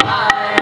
ਵਾਹਿਗੁਰੂ